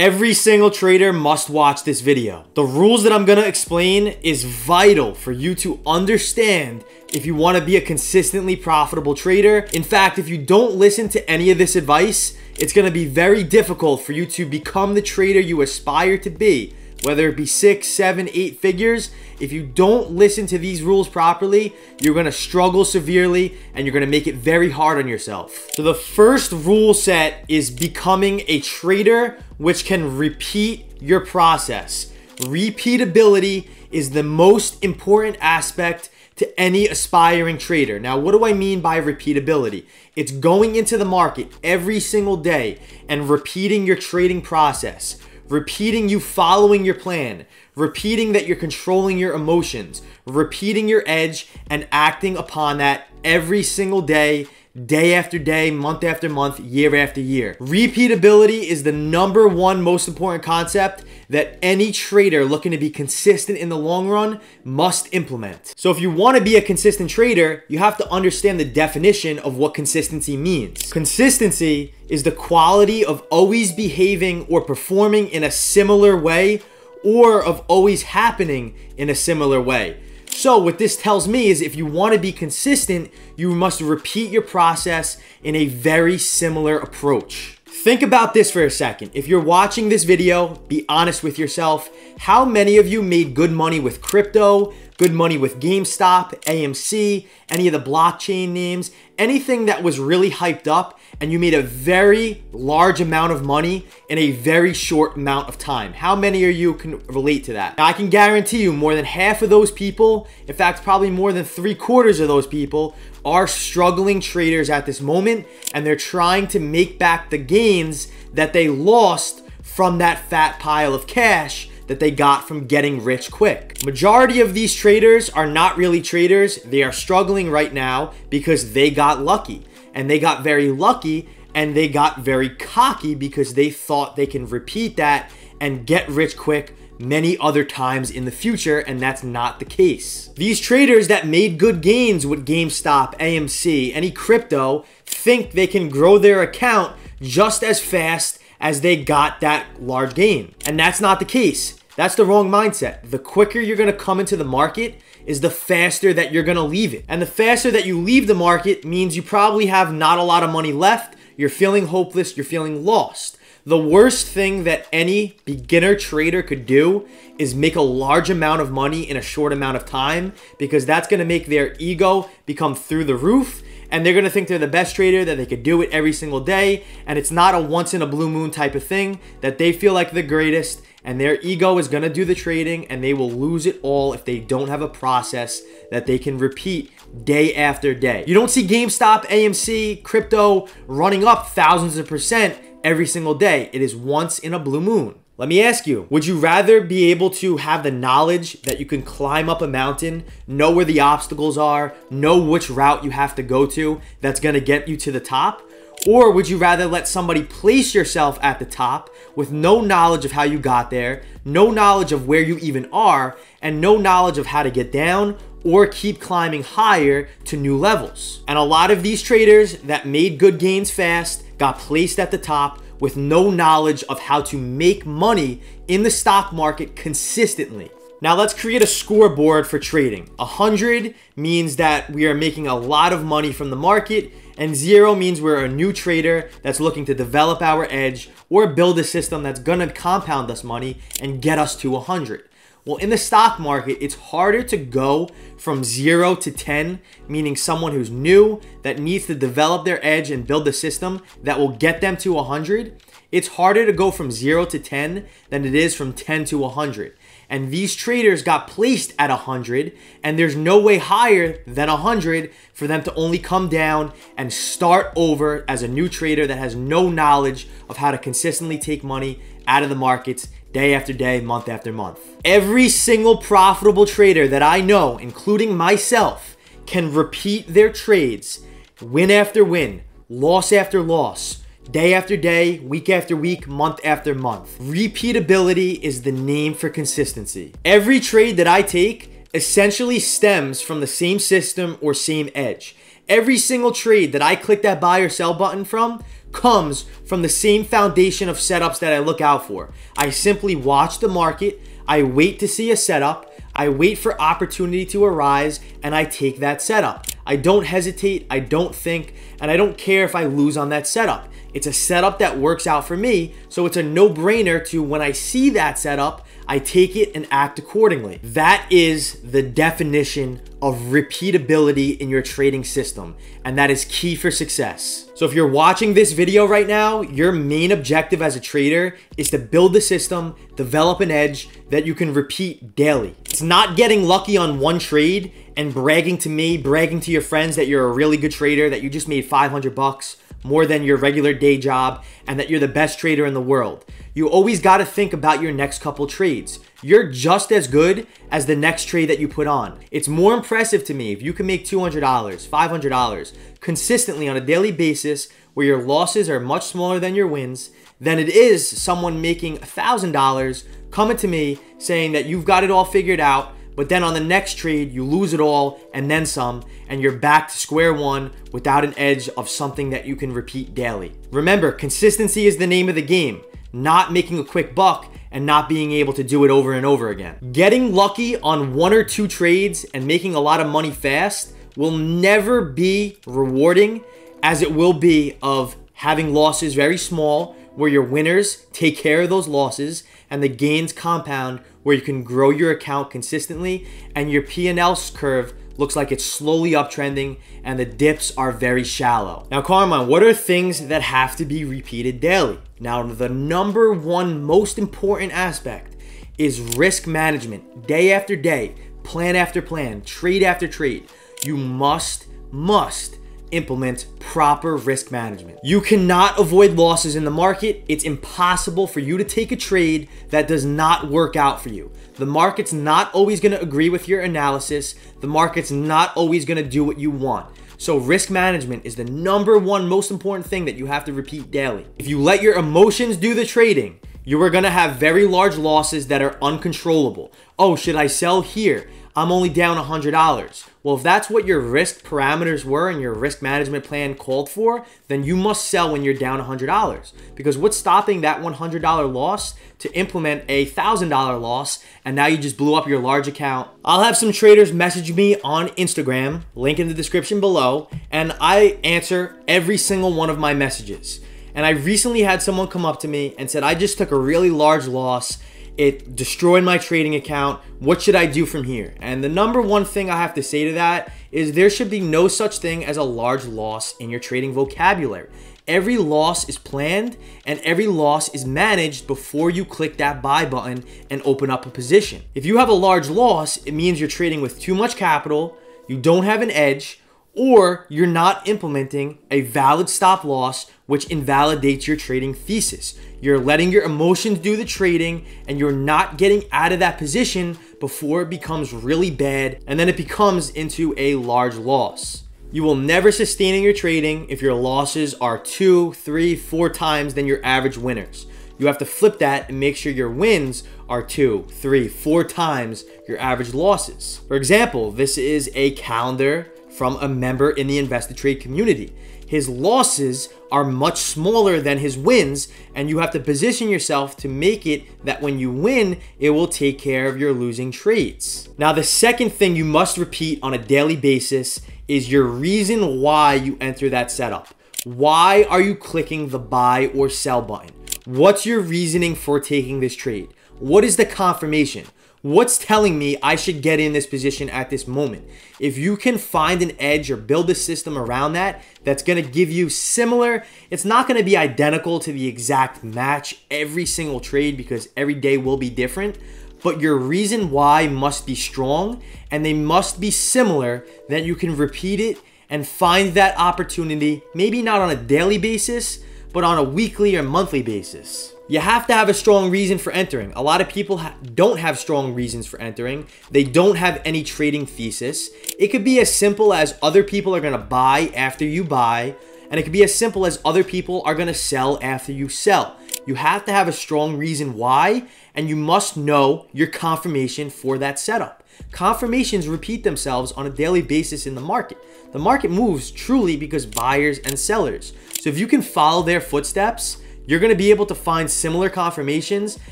Every single trader must watch this video. The rules that I'm gonna explain is vital for you to understand if you wanna be a consistently profitable trader. In fact, if you don't listen to any of this advice, it's gonna be very difficult for you to become the trader you aspire to be whether it be six, seven, eight figures, if you don't listen to these rules properly, you're gonna struggle severely and you're gonna make it very hard on yourself. So the first rule set is becoming a trader which can repeat your process. Repeatability is the most important aspect to any aspiring trader. Now, what do I mean by repeatability? It's going into the market every single day and repeating your trading process repeating you following your plan, repeating that you're controlling your emotions, repeating your edge, and acting upon that every single day day after day, month after month, year after year. Repeatability is the number one most important concept that any trader looking to be consistent in the long run must implement. So if you want to be a consistent trader, you have to understand the definition of what consistency means. Consistency is the quality of always behaving or performing in a similar way or of always happening in a similar way. So what this tells me is if you want to be consistent, you must repeat your process in a very similar approach. Think about this for a second. If you're watching this video, be honest with yourself. How many of you made good money with crypto, good money with GameStop, AMC, any of the blockchain names, anything that was really hyped up and you made a very large amount of money in a very short amount of time. How many of you can relate to that? Now, I can guarantee you more than half of those people, in fact, probably more than three quarters of those people, are struggling traders at this moment and they're trying to make back the gains that they lost from that fat pile of cash that they got from getting rich quick. Majority of these traders are not really traders. They are struggling right now because they got lucky and they got very lucky and they got very cocky because they thought they can repeat that and get rich quick many other times in the future, and that's not the case. These traders that made good gains with GameStop, AMC, any crypto, think they can grow their account just as fast as they got that large gain. And that's not the case. That's the wrong mindset. The quicker you're gonna come into the market, is the faster that you're gonna leave it. And the faster that you leave the market means you probably have not a lot of money left, you're feeling hopeless, you're feeling lost. The worst thing that any beginner trader could do is make a large amount of money in a short amount of time because that's going to make their ego become through the roof and they're going to think they're the best trader, that they could do it every single day. And it's not a once in a blue moon type of thing, that they feel like the greatest and their ego is going to do the trading and they will lose it all if they don't have a process that they can repeat day after day. You don't see GameStop, AMC, crypto running up thousands of percent every single day. It is once in a blue moon. Let me ask you, would you rather be able to have the knowledge that you can climb up a mountain, know where the obstacles are, know which route you have to go to that's gonna get you to the top? Or would you rather let somebody place yourself at the top with no knowledge of how you got there, no knowledge of where you even are, and no knowledge of how to get down or keep climbing higher to new levels? And a lot of these traders that made good gains fast got placed at the top with no knowledge of how to make money in the stock market consistently. Now let's create a scoreboard for trading. 100 means that we are making a lot of money from the market and zero means we're a new trader that's looking to develop our edge or build a system that's gonna compound us money and get us to 100. Well, in the stock market, it's harder to go from zero to 10, meaning someone who's new that needs to develop their edge and build a system that will get them to 100. It's harder to go from zero to 10 than it is from 10 to 100. And these traders got placed at 100, and there's no way higher than 100 for them to only come down and start over as a new trader that has no knowledge of how to consistently take money out of the markets day after day, month after month. Every single profitable trader that I know, including myself, can repeat their trades win after win, loss after loss, day after day, week after week, month after month. Repeatability is the name for consistency. Every trade that I take essentially stems from the same system or same edge. Every single trade that I click that buy or sell button from comes from the same foundation of setups that I look out for. I simply watch the market, I wait to see a setup, I wait for opportunity to arise, and I take that setup. I don't hesitate, I don't think, and I don't care if I lose on that setup. It's a setup that works out for me, so it's a no brainer to when I see that setup, I take it and act accordingly. That is the definition of repeatability in your trading system, and that is key for success. So if you're watching this video right now, your main objective as a trader is to build the system, develop an edge that you can repeat daily. It's not getting lucky on one trade and bragging to me, bragging to your friends that you're a really good trader, that you just made 500 bucks more than your regular day job, and that you're the best trader in the world. You always got to think about your next couple trades. You're just as good as the next trade that you put on. It's more impressive to me if you can make $200, $500 consistently on a daily basis where your losses are much smaller than your wins than it is someone making $1,000 coming to me saying that you've got it all figured out but then on the next trade, you lose it all and then some, and you're back to square one without an edge of something that you can repeat daily. Remember, consistency is the name of the game, not making a quick buck and not being able to do it over and over again. Getting lucky on one or two trades and making a lot of money fast will never be rewarding as it will be of having losses very small where your winners take care of those losses and the gains compound where you can grow your account consistently and your P&L curve looks like it's slowly uptrending and the dips are very shallow. Now, Carmine, what are things that have to be repeated daily? Now, the number one most important aspect is risk management. Day after day, plan after plan, trade after trade. You must, must implement proper risk management. You cannot avoid losses in the market. It's impossible for you to take a trade that does not work out for you. The market's not always going to agree with your analysis. The market's not always going to do what you want. So risk management is the number one most important thing that you have to repeat daily. If you let your emotions do the trading, you are going to have very large losses that are uncontrollable. Oh, should I sell here? I'm only down $100. Well, if that's what your risk parameters were and your risk management plan called for, then you must sell when you're down $100. Because what's stopping that $100 loss to implement a $1,000 loss and now you just blew up your large account? I'll have some traders message me on Instagram, link in the description below, and I answer every single one of my messages. And I recently had someone come up to me and said, I just took a really large loss it destroyed my trading account. What should I do from here? And the number one thing I have to say to that is there should be no such thing as a large loss in your trading vocabulary. Every loss is planned and every loss is managed before you click that buy button and open up a position. If you have a large loss, it means you're trading with too much capital, you don't have an edge, or you're not implementing a valid stop loss, which invalidates your trading thesis. You're letting your emotions do the trading and you're not getting out of that position before it becomes really bad and then it becomes into a large loss. You will never sustain in your trading if your losses are two, three, four times than your average winners. You have to flip that and make sure your wins are two, three, four times your average losses. For example, this is a calendar from a member in the InvestiTrade community his losses are much smaller than his wins, and you have to position yourself to make it that when you win, it will take care of your losing trades. Now, the second thing you must repeat on a daily basis is your reason why you enter that setup. Why are you clicking the buy or sell button? What's your reasoning for taking this trade? What is the confirmation? What's telling me I should get in this position at this moment? If you can find an edge or build a system around that that's going to give you similar, it's not going to be identical to the exact match every single trade because every day will be different, but your reason why must be strong and they must be similar that you can repeat it and find that opportunity, maybe not on a daily basis, but on a weekly or monthly basis. You have to have a strong reason for entering. A lot of people ha don't have strong reasons for entering. They don't have any trading thesis. It could be as simple as other people are going to buy after you buy, and it could be as simple as other people are going to sell after you sell. You have to have a strong reason why, and you must know your confirmation for that setup. Confirmations repeat themselves on a daily basis in the market. The market moves truly because buyers and sellers. So if you can follow their footsteps, you're going to be able to find similar confirmations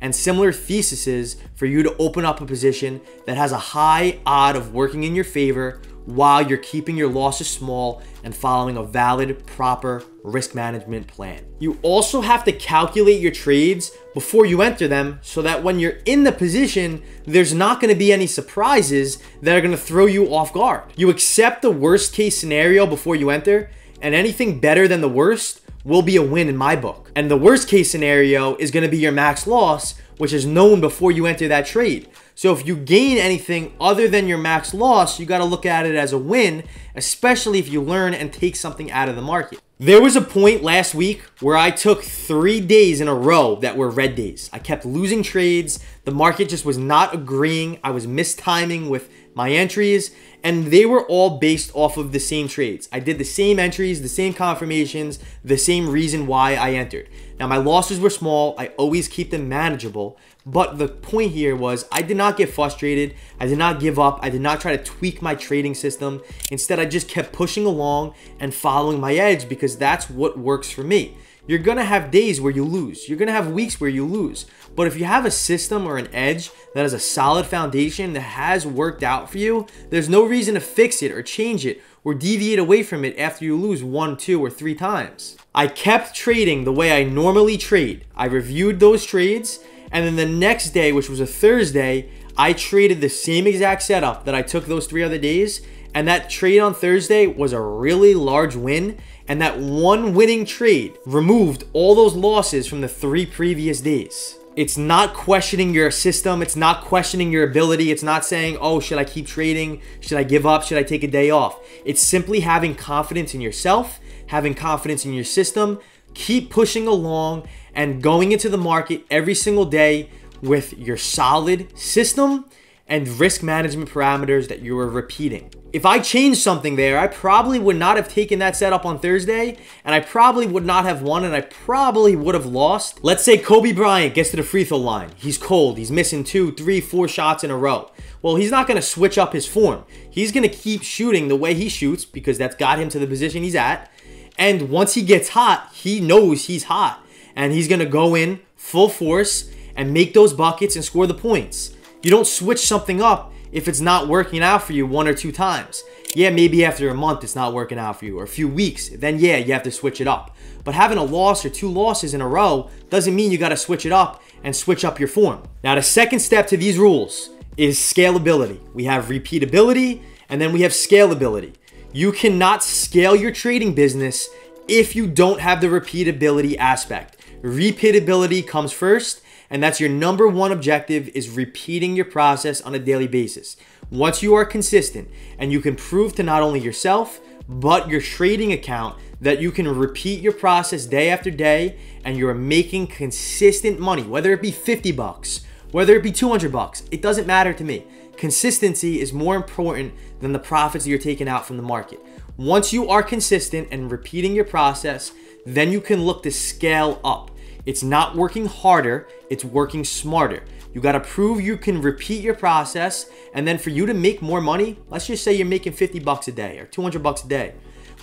and similar theses for you to open up a position that has a high odd of working in your favor while you're keeping your losses small and following a valid, proper risk management plan. You also have to calculate your trades before you enter them so that when you're in the position, there's not going to be any surprises that are going to throw you off guard. You accept the worst case scenario before you enter, and anything better than the worst will be a win in my book. And the worst case scenario is going to be your max loss, which is known before you enter that trade. So if you gain anything other than your max loss, you got to look at it as a win, especially if you learn and take something out of the market. There was a point last week where I took three days in a row that were red days. I kept losing trades. The market just was not agreeing. I was mistiming with my entries, and they were all based off of the same trades. I did the same entries, the same confirmations, the same reason why I entered. Now, my losses were small. I always keep them manageable. But the point here was I did not get frustrated. I did not give up. I did not try to tweak my trading system. Instead, I just kept pushing along and following my edge because that's what works for me. You're going to have days where you lose. You're going to have weeks where you lose. But if you have a system or an edge that has a solid foundation that has worked out for you, there's no reason to fix it or change it or deviate away from it after you lose one, two, or three times. I kept trading the way I normally trade. I reviewed those trades, and then the next day, which was a Thursday, I traded the same exact setup that I took those three other days. And that trade on Thursday was a really large win and that one winning trade removed all those losses from the three previous days. It's not questioning your system. It's not questioning your ability. It's not saying, oh, should I keep trading? Should I give up? Should I take a day off? It's simply having confidence in yourself, having confidence in your system, keep pushing along and going into the market every single day with your solid system and risk management parameters that you are repeating. If I changed something there, I probably would not have taken that setup on Thursday, and I probably would not have won, and I probably would have lost. Let's say Kobe Bryant gets to the free throw line. He's cold. He's missing two, three, four shots in a row. Well, he's not going to switch up his form. He's going to keep shooting the way he shoots because that's got him to the position he's at. And once he gets hot, he knows he's hot. And he's going to go in full force and make those buckets and score the points. You don't switch something up if it's not working out for you one or two times. Yeah, maybe after a month it's not working out for you, or a few weeks, then yeah, you have to switch it up. But having a loss or two losses in a row doesn't mean you got to switch it up and switch up your form. Now, the second step to these rules is scalability. We have repeatability and then we have scalability. You cannot scale your trading business if you don't have the repeatability aspect. Repeatability comes first and that's your number one objective is repeating your process on a daily basis. Once you are consistent and you can prove to not only yourself, but your trading account that you can repeat your process day after day and you're making consistent money, whether it be 50 bucks, whether it be 200 bucks, it doesn't matter to me. Consistency is more important than the profits that you're taking out from the market. Once you are consistent and repeating your process, then you can look to scale up. It's not working harder, it's working smarter. You got to prove you can repeat your process and then for you to make more money, let's just say you're making 50 bucks a day or 200 bucks a day.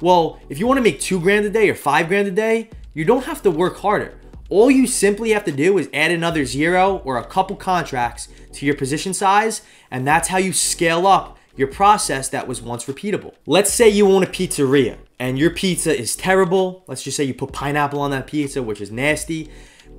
Well, if you want to make 2 grand a day or 5 grand a day, you don't have to work harder. All you simply have to do is add another zero or a couple contracts to your position size, and that's how you scale up your process that was once repeatable. Let's say you own a pizzeria and your pizza is terrible. Let's just say you put pineapple on that pizza, which is nasty.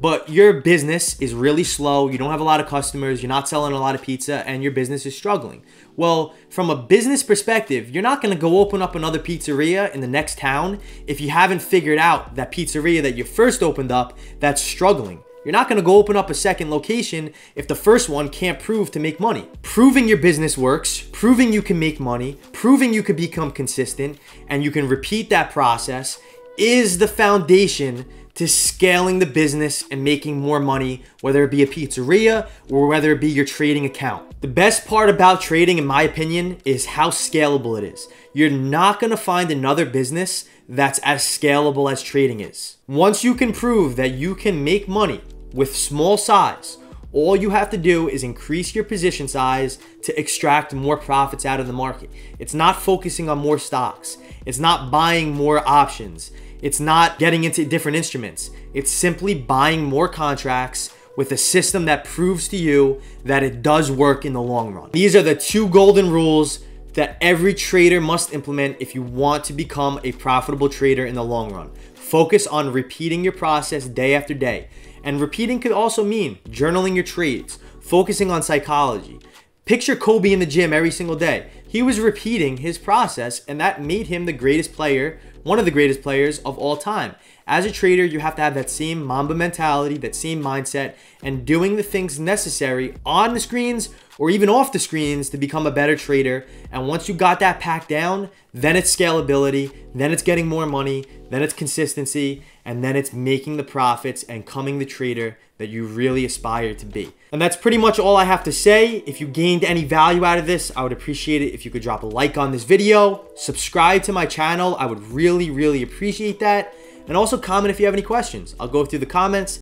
But your business is really slow. You don't have a lot of customers. You're not selling a lot of pizza, and your business is struggling. Well, from a business perspective, you're not to go open up another pizzeria in the next town if you haven't figured out that pizzeria that you first opened up that's struggling. You're not to go open up a second location if the first one can't prove to make money. Proving your business works, proving you can make money, proving you can become consistent, and you can repeat that process is the foundation to scaling the business and making more money, whether it be a pizzeria or whether it be your trading account. The best part about trading, in my opinion, is how scalable it is. You're not gonna find another business that's as scalable as trading is. Once you can prove that you can make money with small size, all you have to do is increase your position size to extract more profits out of the market. It's not focusing on more stocks. It's not buying more options. It's not getting into different instruments. It's simply buying more contracts with a system that proves to you that it does work in the long run. These are the two golden rules that every trader must implement if you want to become a profitable trader in the long run. Focus on repeating your process day after day. And repeating could also mean journaling your trades, focusing on psychology. Picture Kobe in the gym every single day. He was repeating his process, and that made him the greatest player one of the greatest players of all time. As a trader, you have to have that same Mamba mentality, that same mindset, and doing the things necessary on the screens or even off the screens to become a better trader. And once you got that packed down, then it's scalability, then it's getting more money, then it's consistency, and then it's making the profits and coming the trader that you really aspire to be. And that's pretty much all I have to say. If you gained any value out of this, I would appreciate it if you could drop a like on this video, subscribe to my channel. I would really, really appreciate that. And also comment if you have any questions. I'll go through the comments